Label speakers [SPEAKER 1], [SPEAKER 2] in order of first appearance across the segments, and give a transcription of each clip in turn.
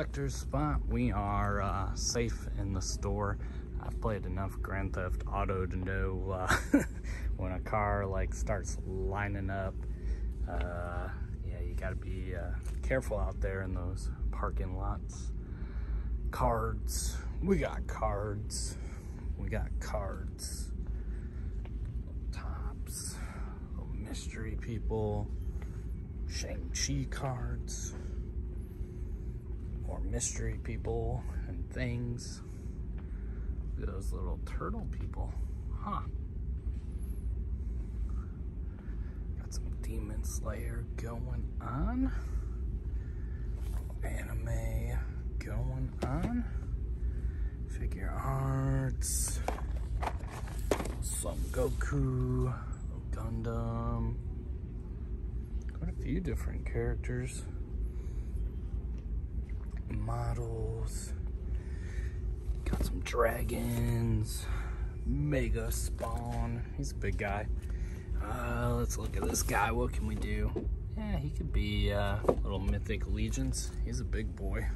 [SPEAKER 1] collector's spot. We are uh, safe in the store. I've played enough Grand Theft Auto to know uh, when a car like starts lining up. Uh, yeah, you gotta be uh, careful out there in those parking lots. Cards, we got cards. We got cards. Topps, mystery people, Shang-Chi cards, more mystery people and things. Look at those little turtle people. Huh. Got some Demon Slayer going on. Anime going on. Figuarts. Some Goku. Gundam. Quite a few different characters. Models. Got some dragons. Mega Spawn. He's a big guy. Uh, let's look at this guy. What can we do? Yeah, he could be uh, little Mythic Legions. He's a big boy.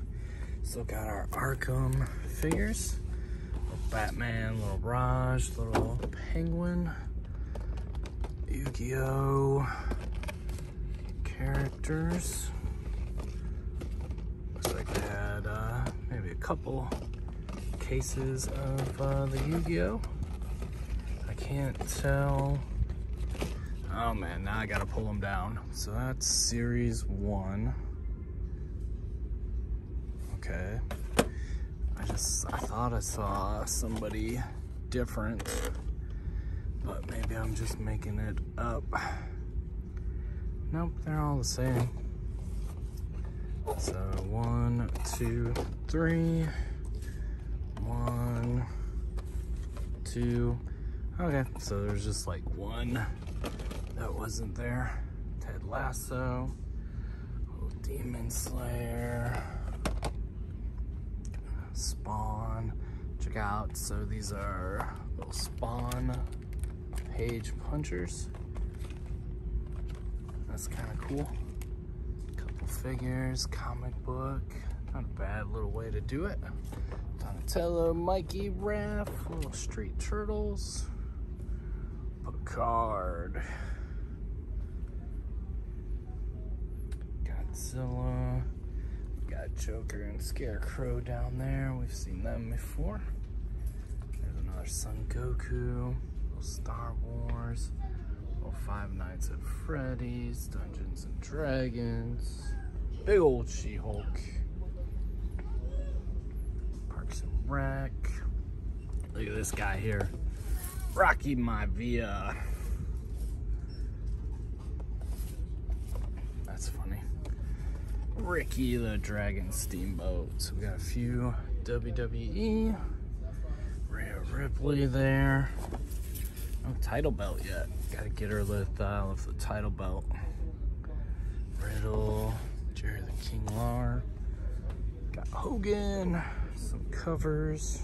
[SPEAKER 1] Still got our Arkham figures. Little Batman, little Raj, little Penguin. Yu-Gi-Oh! Characters. Looks like they had uh, maybe a couple cases of uh, the Yu-Gi-Oh! I can't tell. Oh man, now I gotta pull them down. So that's series one. Okay. I just, I thought I saw somebody different, but maybe I'm just making it up. Nope, they're all the same. So one, two, three, one, two. Okay, so there's just like one that wasn't there. Ted Lasso, little Demon Slayer, Spawn. Check out, so these are little Spawn page punchers. That's kind of cool. Figures, comic book. Not a bad little way to do it. Donatello, Mikey, Raph, little Street Turtles, Picard, Godzilla. Got Joker and Scarecrow down there. We've seen them before. There's another Son Goku, little Star Wars, Five Nights at Freddy's, Dungeons and Dragons, big old She-Hulk, Parks and Rec. Look at this guy here, Rocky Maivia. That's funny. Ricky the Dragon Steamboat. So we got a few WWE. Rhea Ripley there. No title belt yet. Gotta get her with, uh, with the title belt. Riddle, Jerry the King Lawler. Got Hogan, some covers.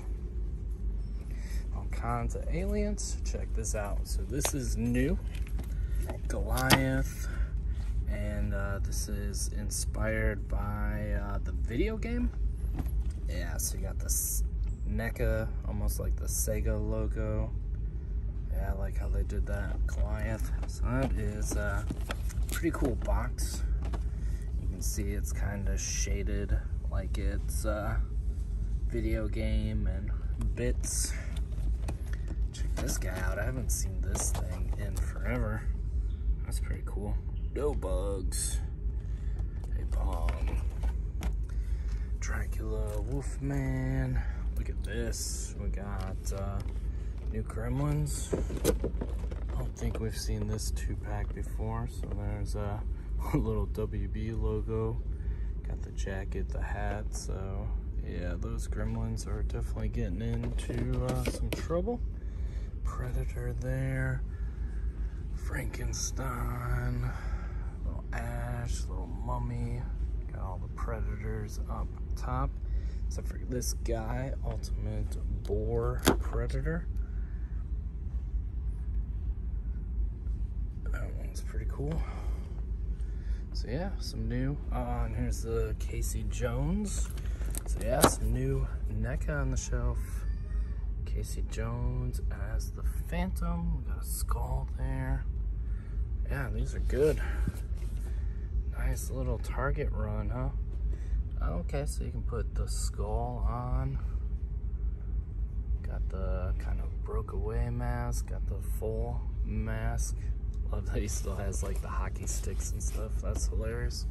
[SPEAKER 1] All kinds of aliens. Check this out. So this is new. Goliath and uh, this is inspired by uh, the video game. Yeah, so you got this NECA, almost like the Sega logo. Yeah, I like how they did that, Goliath. So that is a pretty cool box. You can see it's kind of shaded like it's a video game and bits. Check this guy out. I haven't seen this thing in forever. That's pretty cool no bugs. Hey, Pong. Dracula, Wolfman. Look at this. We got uh, new Gremlins. I don't think we've seen this two pack before. So there's a little WB logo. Got the jacket, the hat. So yeah, those Gremlins are definitely getting into uh, some trouble. Predator there. Frankenstein. Little Ash, little mummy, got all the predators up top. Except for this guy, Ultimate Boar Predator. One's pretty cool. So yeah, some new. Uh, and here's the Casey Jones So yeah, some new NECA on the shelf. Casey Jones as the Phantom. We got a skull there. Yeah, these are good. Nice little target run, huh? Okay, so you can put the skull on. Got the kind of broke away mask, got the full mask. Love that he still has like the hockey sticks and stuff. That's hilarious.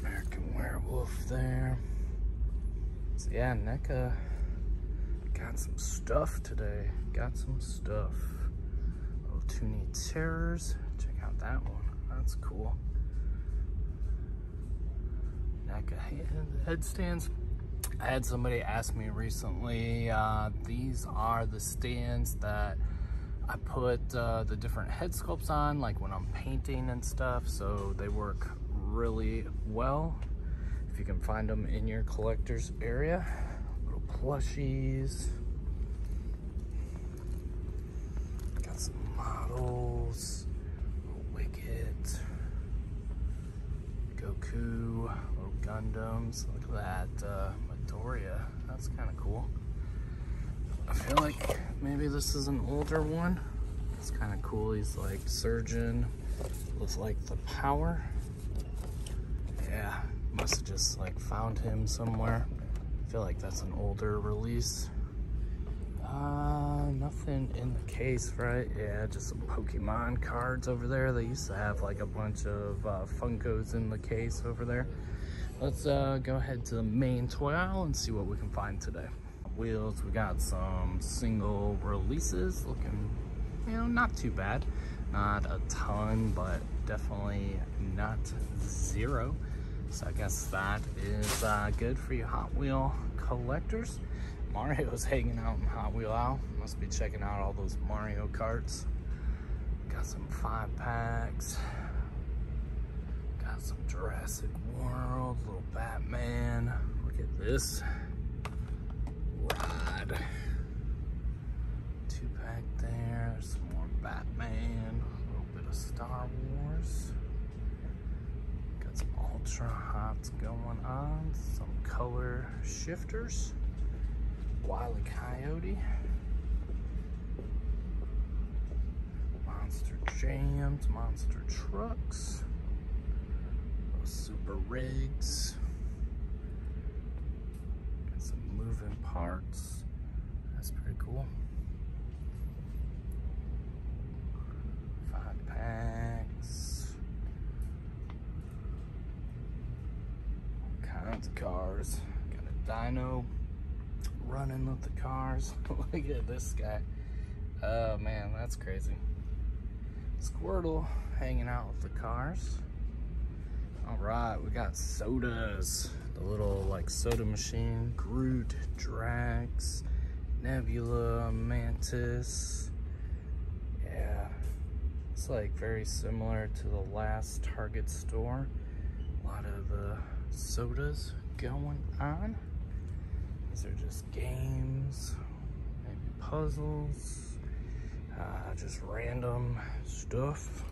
[SPEAKER 1] American Werewolf there. So yeah, NECA got some stuff today. Got some stuff. Little Toony Terrors. Check out that one. That's cool. NECA headstands. I had somebody ask me recently, uh, these are the stands that I put uh, the different head sculpts on, like when I'm painting and stuff, so they work really well. If you can find them in your collector's area. Little plushies. Got some models. Wicket. Goku. Little Gundams. Look at that uh, Midoriya. That's kind of cool. I feel like maybe this is an older one. It's kind of cool. He's like surgeon with like the power. Yeah, must have just like found him somewhere. I feel like that's an older release. Uh, nothing in the case, right? Yeah, just some Pokemon cards over there. They used to have like a bunch of uh, Funkos in the case over there. Let's uh, go ahead to the main toy aisle and see what we can find today. Wheels, we got some single releases looking, you know, not too bad. Not a ton, but definitely not zero. So I guess that is uh, good for you Hot Wheel collectors. Mario's hanging out in Hot Wheel aisle. Must be checking out all those Mario Karts. Got some five packs. Got some Jurassic World, little Batman. Look at this Two pack there, some more Batman, a little bit of Star Wars. Got some Ultra Hots going on, some color shifters. Wile. Coyote. Monster Jams, Monster Trucks. Super Rigs. Moving parts. That's pretty cool. Five packs. All kinds of cars. Got a dyno running with the cars. Look at this guy. Oh man, that's crazy. Squirtle hanging out with the cars. All right, we got sodas. The little like soda machine, Groot, Drax, Nebula, Mantis. Yeah, it's like very similar to the last Target store. A lot of the sodas going on. These are just games, maybe puzzles, uh, just random stuff.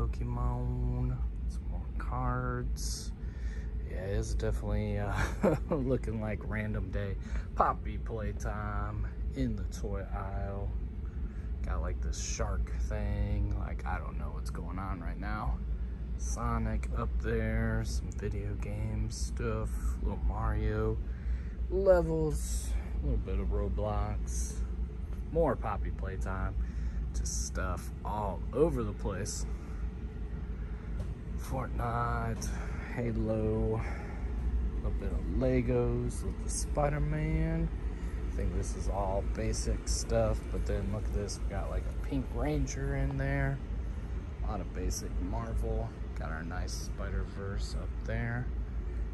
[SPEAKER 1] Pokemon, some more cards. Yeah, it's definitely uh, looking like random day. Poppy playtime in the toy aisle. Got like this shark thing. Like, I don't know what's going on right now. Sonic up there, some video game stuff, little Mario, levels, a little bit of Roblox, more Poppy Playtime, just stuff all over the place. Fortnite, Halo, a little bit of Legos with the Spider-Man. I think this is all basic stuff, but then look at this, we got like a Pink Ranger in there. A lot of basic Marvel. Got our nice Spider-Verse up there.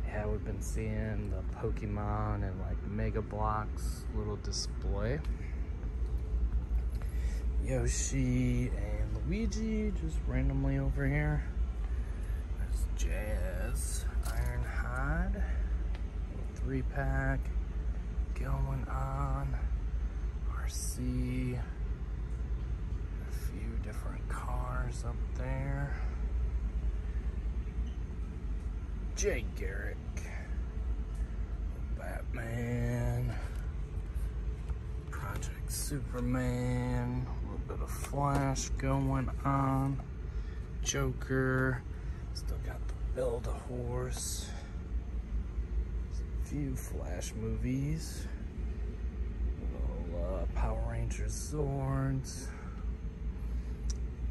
[SPEAKER 1] Yeah, we've been seeing the Pokemon and like Mega Bloks little display. Yoshi and Luigi just randomly over here. Jazz, Ironhide, three pack going on. RC, a few different cars up there. Jay Garrick. Batman. Project Superman. A little bit of Flash going on. Joker. Still got the Build a Horse. A few Flash movies. Little uh, Power Rangers Zords.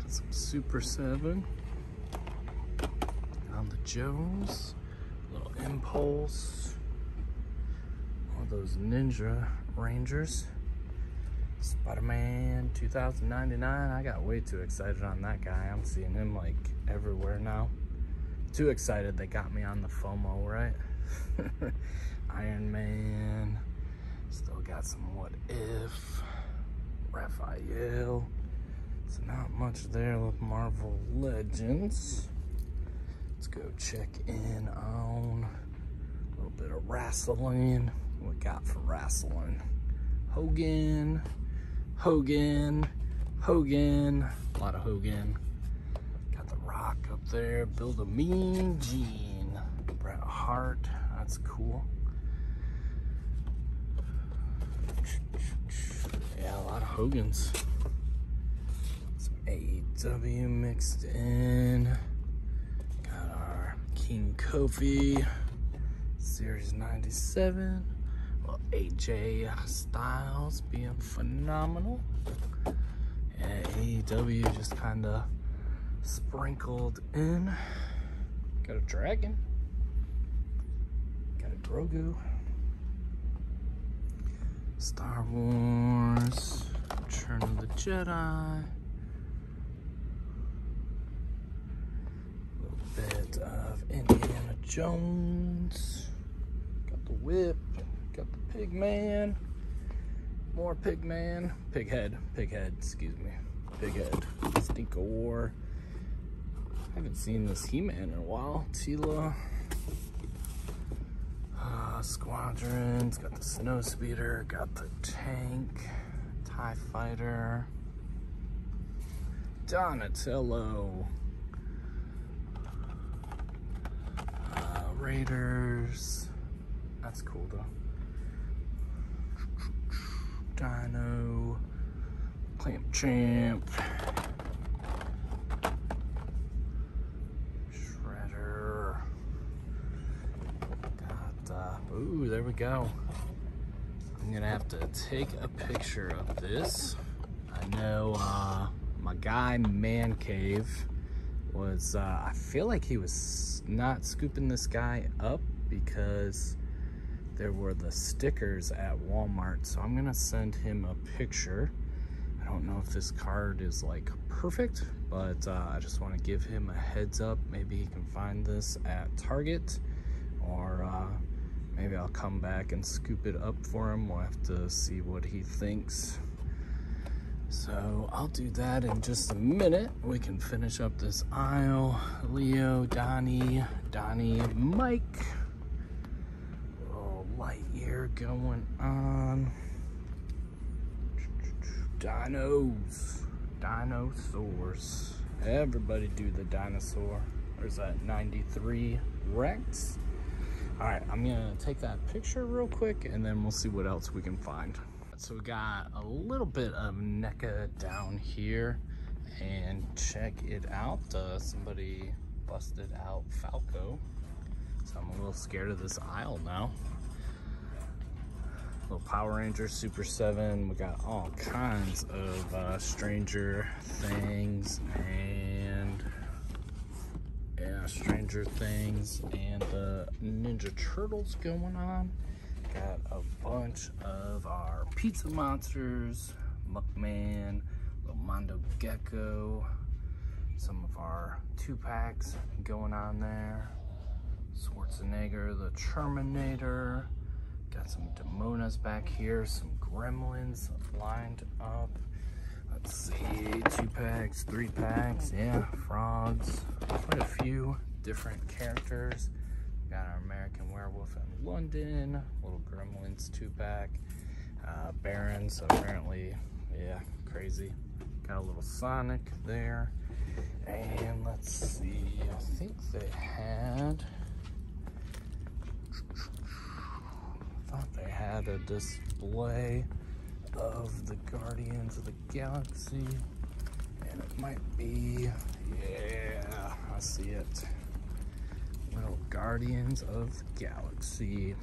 [SPEAKER 1] Got some Super 7 on the Jones. Little Impulse. All those Ninja Rangers. Spider-Man 2099. I got way too excited on that guy. I'm seeing him like everywhere now. Too excited they got me on the FOMO, right? Iron Man. Still got some what if. Raphael. It's not much there with Marvel Legends. Let's go check in on a little bit of wrestling. What we got for wrestling? Hogan, Hogan, Hogan, a lot of Hogan. Got The Rock up there, Build a Mean Gene, Bret Hart, that's cool. Yeah, a lot of Hogans. Some AEW mixed in. Got our King Kofi, Series 97. Well, AJ Styles being phenomenal. And AEW just kind of sprinkled in. Got a dragon. Got a Grogu. Star Wars. Return of the Jedi. A little bit of Indiana Jones. Got the whip. Got the pig man. More pig man. Pig head. Pig head, excuse me. Pig head. Stink of War. Haven't seen this He-Man in a while. Teela. Uh, Squadrons. Got the Snow Speeder. Got the tank. TIE Fighter. Donatello. Uh, Raiders. That's cool though. Dino, Clamp Champ, Shredder. Got, uh, ooh, there we go. I'm gonna have to take a picture of this. I know uh, my guy Man Cave was, uh, I feel like he was not scooping this guy up because there were the stickers at Walmart. So I'm gonna send him a picture. I don't know if this card is like perfect, but uh, I just wanna give him a heads up. Maybe he can find this at Target or uh, maybe I'll come back and scoop it up for him. We'll have to see what he thinks. So I'll do that in just a minute. We can finish up this aisle. Leo, Donnie, Donnie, Mike. Oh, Little Lightyear going on. Dinos. Dinosaurs. Everybody do the dinosaur. There's that 93 Rex. All right, I'm gonna take that picture real quick and then we'll see what else we can find. So we got a little bit of NECA down here and check it out. Uh, somebody busted out Falco. So I'm a little scared of this aisle now. Little Power Ranger Super 7. We got all kinds of uh, Stranger Things and yeah, Stranger Things and the Ninja Turtles going on. Got a bunch of our Pizza Monsters, Muckman, little Mondo Gecko, some of our two packs going on there. Schwarzenegger, the Terminator. Got some Demonas back here, some Gremlins lined up. Let's see, two packs, three packs, yeah, frogs. Quite a few different characters. We got our American Werewolf in London, Little Gremlins two-pack, uh, Barons apparently, yeah, crazy. Got a little Sonic there. And let's see, I think they had, I thought they had a display of the Guardians of the Galaxy. And it might be, yeah, I see it. Little Guardians of the Galaxy.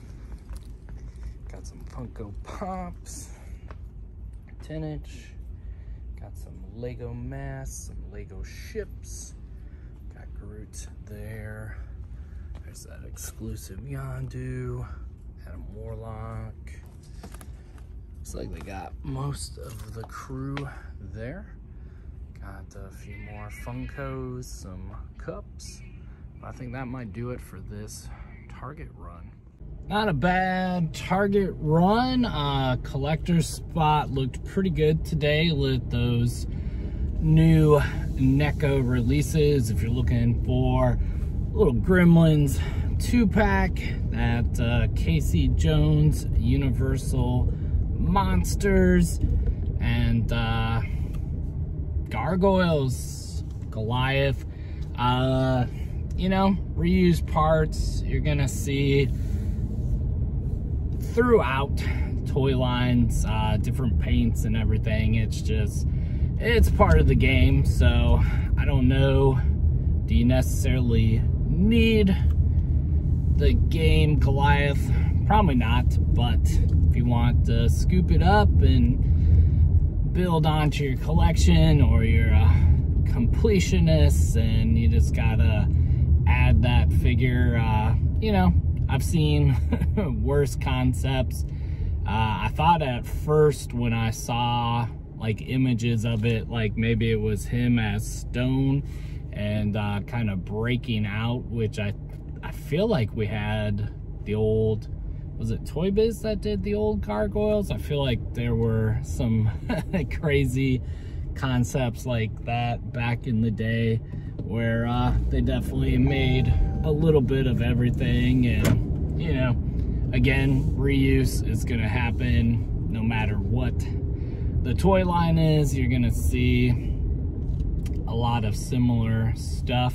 [SPEAKER 1] Got some Funko Pops, 10 inch. Got some Lego masks, some Lego ships. Got Groot there. There's that exclusive Yondu. Adam Warlock. Looks like they got most of the crew there. Got a few more Funkos, some cups. I think that might do it for this Target run. Not a bad Target run. Uh, collector's spot looked pretty good today with those new NECA releases. If you're looking for little Gremlins two pack, that uh, Casey Jones Universal Monsters and uh, Gargoyles, Goliath. Uh, you know, reused parts you're gonna see throughout toy lines, uh, different paints and everything. It's just, it's part of the game. So I don't know, do you necessarily need the game Goliath? Probably not, but if you want to scoop it up and build onto your collection or you're a completionist and you just gotta add that figure, uh, you know, I've seen worse concepts. Uh, I thought at first when I saw like images of it, like maybe it was him as Stone and uh, kind of breaking out, which I, I feel like we had the old, was it Toy Biz that did the old gargoyles? I feel like there were some crazy concepts like that back in the day where uh, they definitely made a little bit of everything and you know again reuse is gonna happen no matter what the toy line is you're gonna see a lot of similar stuff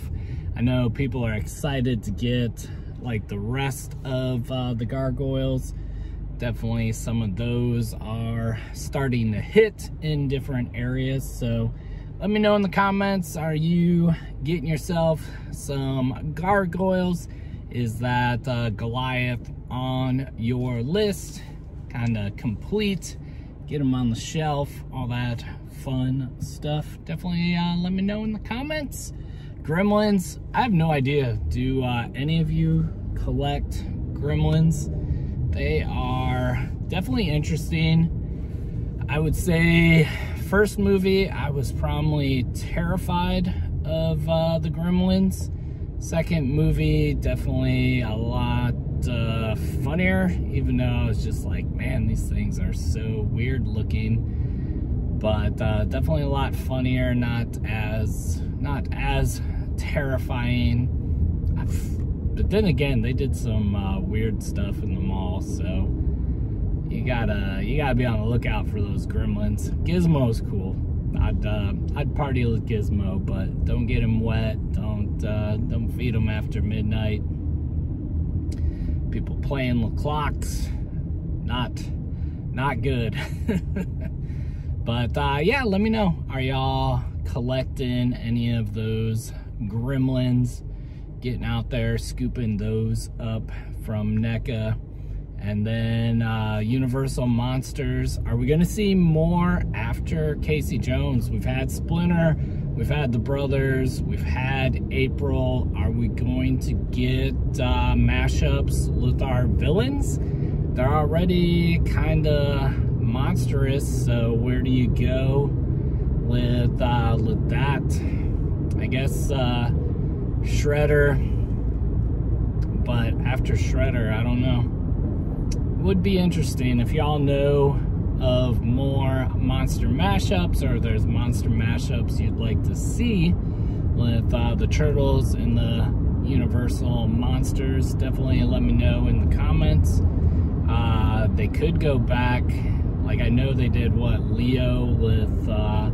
[SPEAKER 1] I know people are excited to get like the rest of uh, the gargoyles. Definitely some of those are starting to hit in different areas so let me know in the comments are you getting yourself some gargoyles? Is that uh, goliath on your list? Kind of complete. Get them on the shelf all that fun stuff. Definitely uh, let me know in the comments gremlins i have no idea do uh, any of you collect gremlins they are definitely interesting i would say first movie, I was probably terrified of uh, the Gremlins. Second movie, definitely a lot uh, funnier, even though I was just like, man, these things are so weird looking. But uh, definitely a lot funnier, not as not as terrifying. But then again, they did some uh, weird stuff in the mall, so you gotta you gotta be on the lookout for those gremlins. Gizmo's cool. I'd uh, I'd party with Gizmo, but don't get him wet. Don't uh, don't feed him after midnight. People playing the clocks, not not good. but uh, yeah, let me know. Are y'all collecting any of those gremlins? Getting out there, scooping those up from NECA and then uh, Universal Monsters. Are we going to see more after Casey Jones? We've had Splinter, we've had the brothers, we've had April. Are we going to get uh, mashups with our villains? They're already kind of monstrous, so where do you go with, uh, with that? I guess uh, Shredder, but after Shredder, I don't know would be interesting if y'all know of more monster mashups or there's monster mashups you'd like to see with uh, the turtles and the universal monsters definitely let me know in the comments uh, they could go back like I know they did what Leo with uh,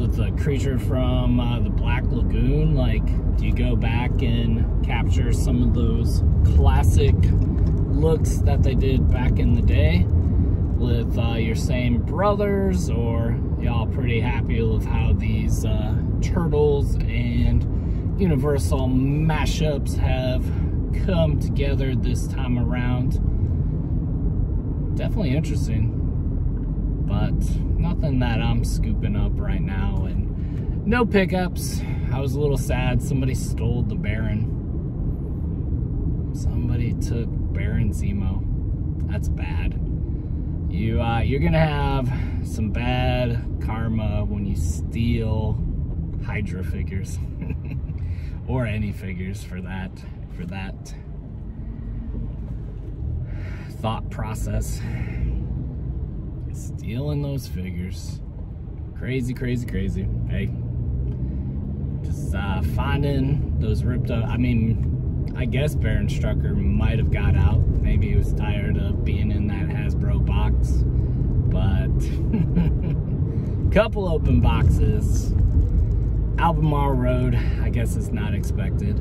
[SPEAKER 1] with the creature from uh, the Black Lagoon? Like, do you go back and capture some of those classic looks that they did back in the day with uh, your same brothers, or y'all pretty happy with how these uh, turtles and Universal mashups have come together this time around? Definitely interesting but nothing that I'm scooping up right now and no pickups. I was a little sad. Somebody stole the Baron. Somebody took Baron Zemo. That's bad. You, uh, you're gonna have some bad karma when you steal Hydra figures. or any figures for that, for that thought process stealing those figures. Crazy, crazy, crazy. Hey, just uh, finding those ripped up. I mean, I guess Baron Strucker might have got out. Maybe he was tired of being in that Hasbro box. But, couple open boxes. Albemarle Road, I guess it's not expected.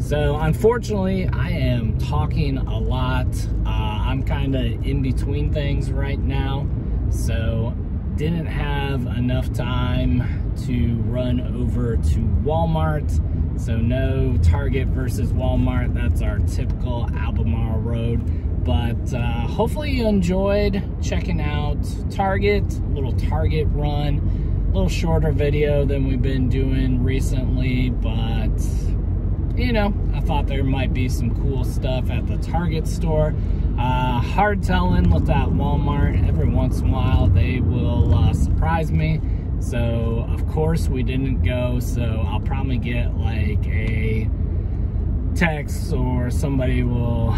[SPEAKER 1] So unfortunately, I am talking a lot. Uh, I'm kind of in between things right now. So didn't have enough time to run over to Walmart. So no Target versus Walmart. That's our typical Albemarle Road. But uh, hopefully you enjoyed checking out Target, a little Target run, a little shorter video than we've been doing recently, but you know, I thought there might be some cool stuff at the Target store. Uh, hard telling with that Walmart. Every once in a while, they will uh, surprise me. So, of course, we didn't go. So, I'll probably get like a text or somebody will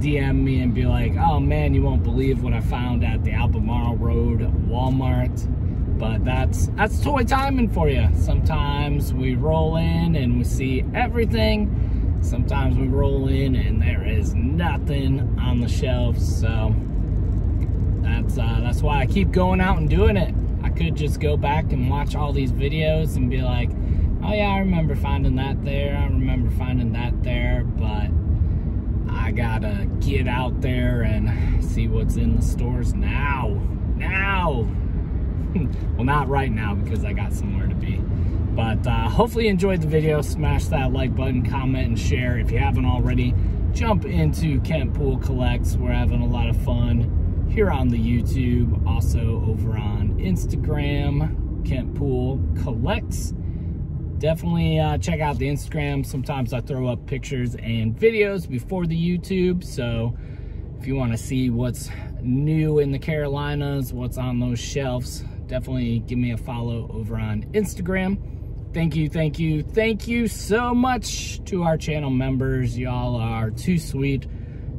[SPEAKER 1] DM me and be like, oh man, you won't believe what I found at the Albemarle Road Walmart. But that's that's toy timing for you. Sometimes we roll in and we see everything. Sometimes we roll in and there is nothing on the shelves. So that's uh, that's why I keep going out and doing it. I could just go back and watch all these videos and be like, oh yeah, I remember finding that there. I remember finding that there, but I gotta get out there and see what's in the stores now. Now. well, not right now because I got somewhere to be. But uh, hopefully you enjoyed the video. Smash that like button, comment, and share. If you haven't already, jump into Kentpool Collects. We're having a lot of fun here on the YouTube. Also over on Instagram, Kentpool Collects. Definitely uh, check out the Instagram. Sometimes I throw up pictures and videos before the YouTube. So if you want to see what's new in the Carolinas, what's on those shelves, definitely give me a follow over on Instagram. Thank you, thank you, thank you so much to our channel members. Y'all are too sweet,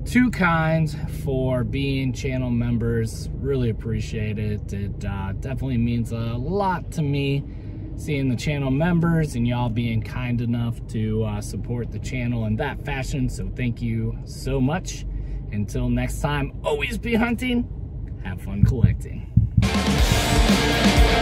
[SPEAKER 1] too kind for being channel members. Really appreciate it. It uh, definitely means a lot to me seeing the channel members and y'all being kind enough to uh, support the channel in that fashion. So thank you so much. Until next time, always be hunting. Have fun collecting. You.